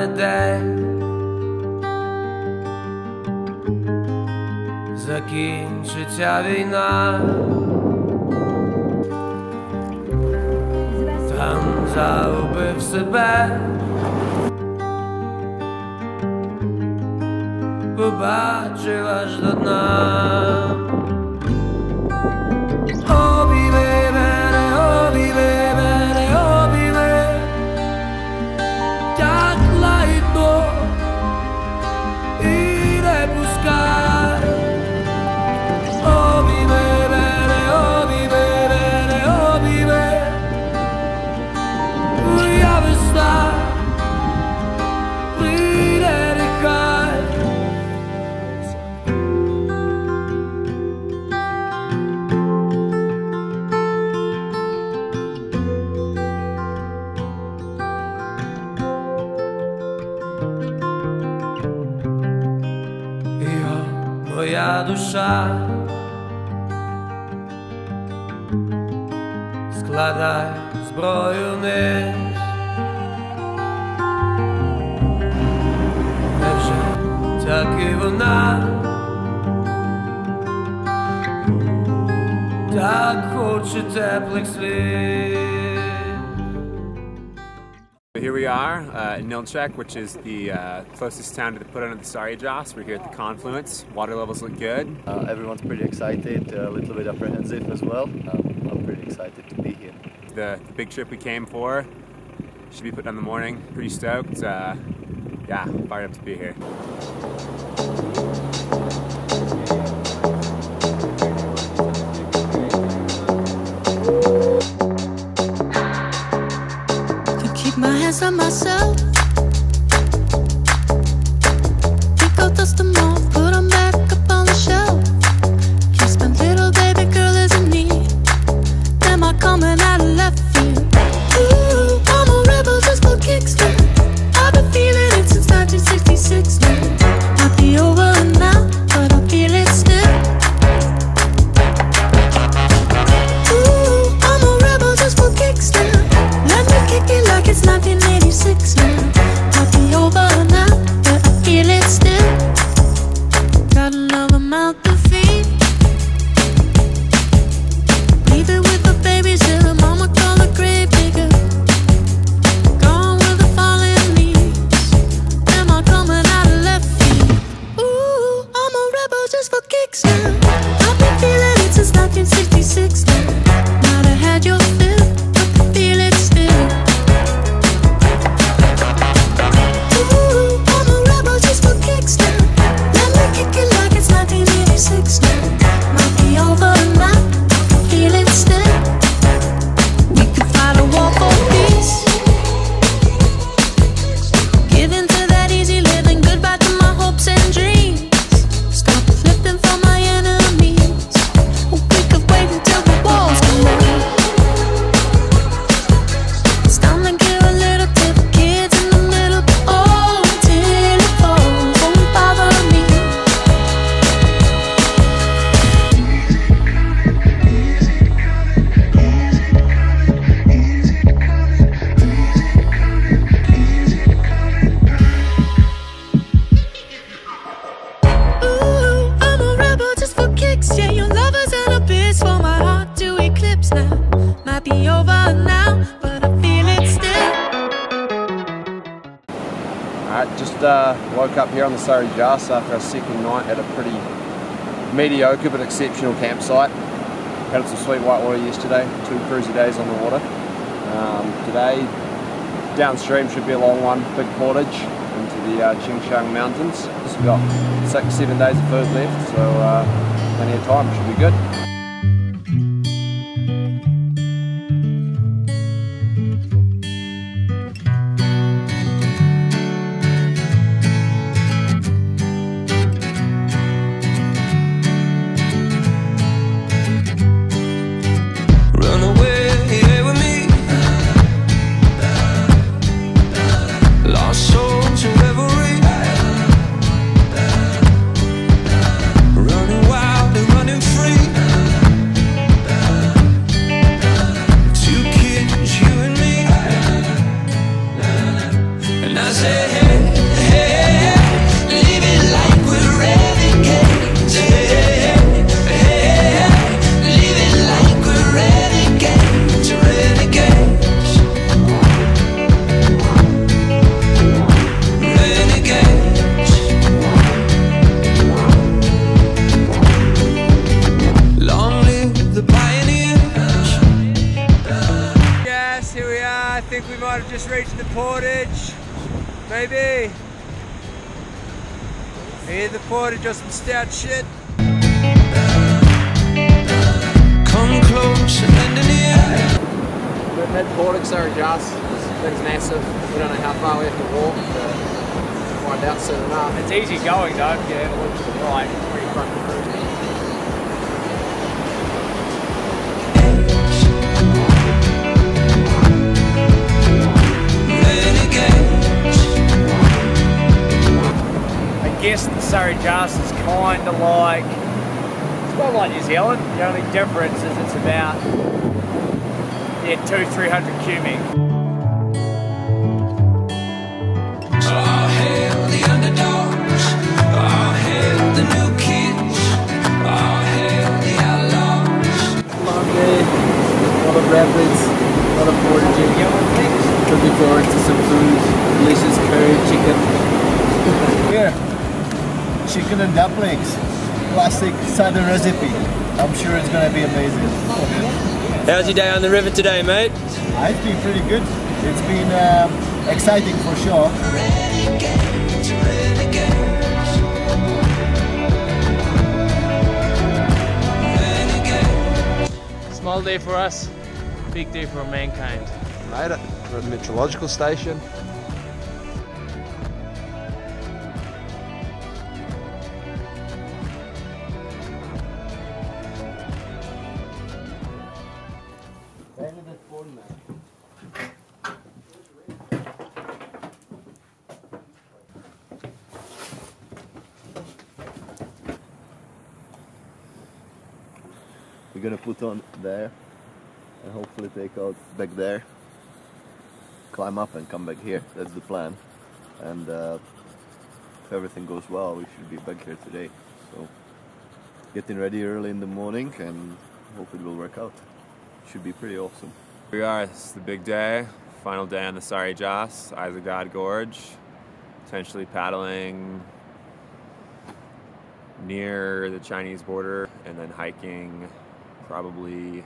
настане день. Закінчиться війна. Там загубив себе. Побачив аж до дна. складай зброю вниз Невже так і вона так хоче теплих слів Here we are uh, in Nilchek, which is the uh, closest town to the put under the Sary Jaz. We're here at the confluence. Water levels look good. Uh, everyone's pretty excited, a little bit apprehensive as well. Um, I'm pretty excited to be here. The, the big trip we came for should be put on the morning. Pretty stoked. Uh, yeah, fired up to be here. Can keep my hands on myself. Just uh, woke up here on the Sary Jaz after a second night at a pretty mediocre but exceptional campsite. Had some sweet white water yesterday, two cruisy days on the water. Um, today, downstream should be a long one, big portage into the uh, Chingshang Mountains. Just got six, seven days of food left, so uh, plenty of time, should be good. We might have just reached the portage. Maybe. Either the portage or some stout shit. Come close and lend an ear. We've had Portage Sary Jaz. This thing's massive. We don't know how far we have to walk. But we'll find out soon enough. It's easy going though if you have a look to the right. It's pretty fucking cruisy. Sary Jaz is kind of like, it's not like New Zealand. The only difference is it's about, yeah, two, three hundred cubic. Chicken dumplings, classic southern recipe. I'm sure it's gonna be amazing. How's your day on the river today, mate? It's been pretty good. It's been um, exciting for sure. Small day for us, big day for mankind. Made it. We're at the meteorological station. We're gonna put on there and hopefully take out back there. Climb up and come back here. That's the plan. And uh, if everything goes well, we should be back here today. So getting ready early in the morning and hope it will work out. Should be pretty awesome. Here we are. Is the big day. Final day on the Sary Jaz, God Gorge. Potentially paddling near the Chinese border and then hiking probably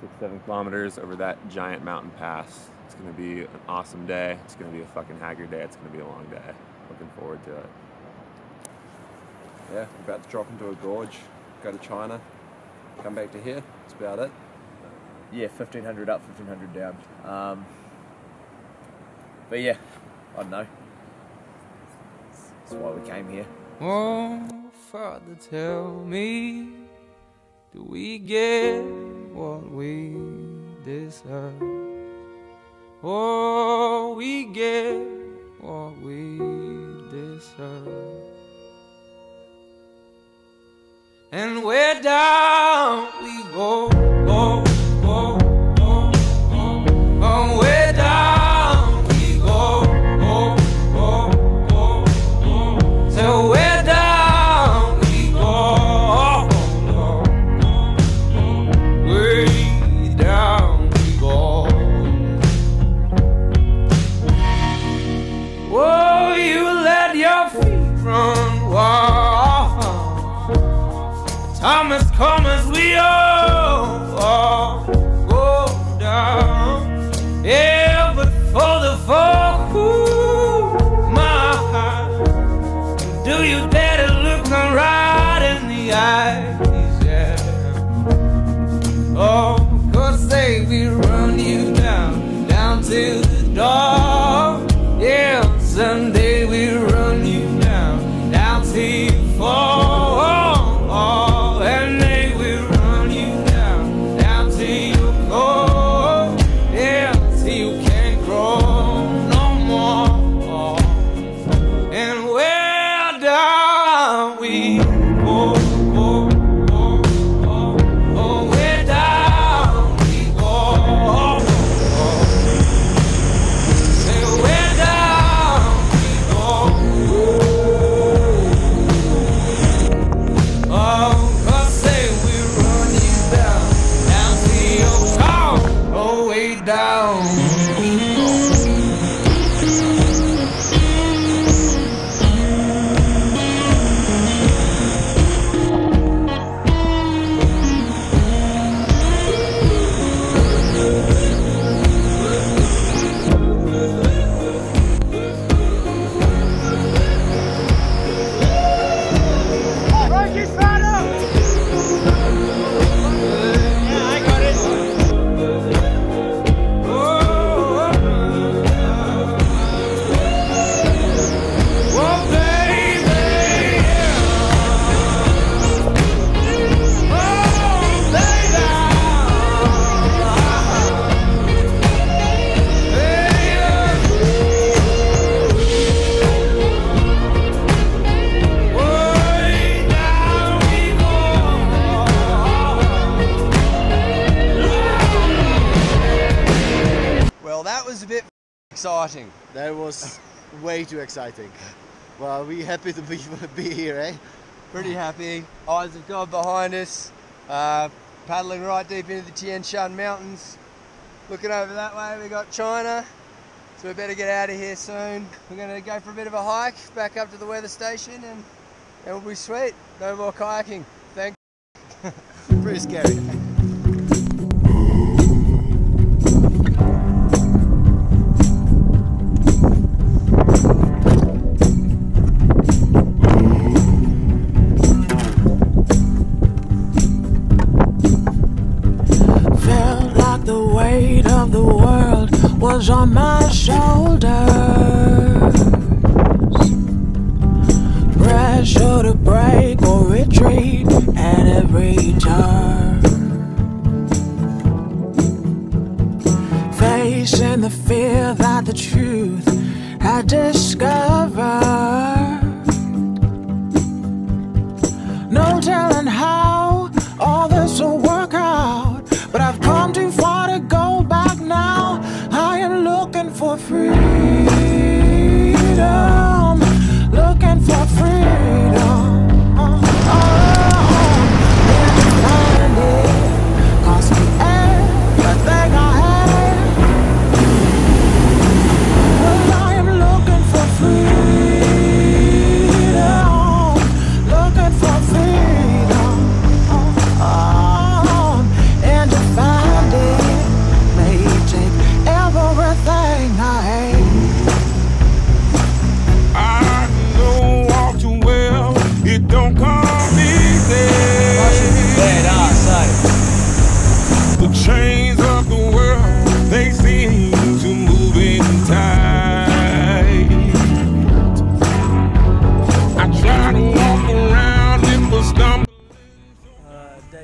six, seven kilometers over that giant mountain pass. It's gonna be an awesome day. It's gonna be a fucking haggard day. It's gonna be a long day. Looking forward to it. Yeah, we're about to drop into a gorge, go to China, come back to here. That's about it. Yeah, 1500 up, 1500 down. Um, but yeah, I don't know. That's why we came here. Oh, Father, tell me, do we get what we deserve? Oh, we get what we deserve. And where down we go, go, As we all, exciting. That was way too exciting. Well, we happy to be, be here, eh? Pretty happy. Eyes of God behind us. Uh, paddling right deep into the Tian Shan Mountains. Looking over that way, we got China. So we better get out of here soon. We're going to go for a bit of a hike back up to the weather station and it'll be sweet. No more kayaking. Thank Pretty scary. World was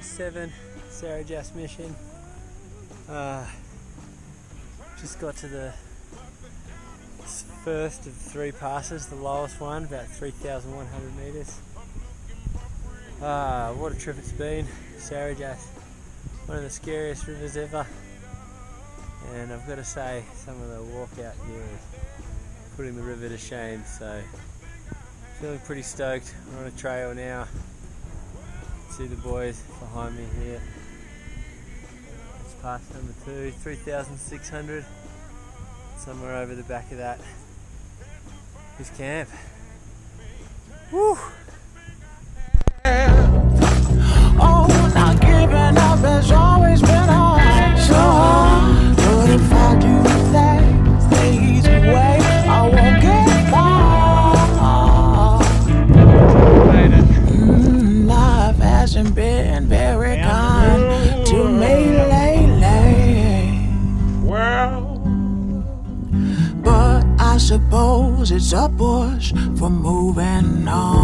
Uh, day seven, Sary Jaz mission. Uh, just got to the first of three passes, the lowest one, about 3,100 metres. Ah, what a trip it's been. Sary Jaz, one of the scariest rivers ever. And I've got to say, some of the walkout here is putting the river to shame. So, feeling pretty stoked. We're on a trail now. See the boys behind me here. It's pass number two, 3,600. Somewhere over the back of that. that is camp. Woo! Oh, a push for moving on.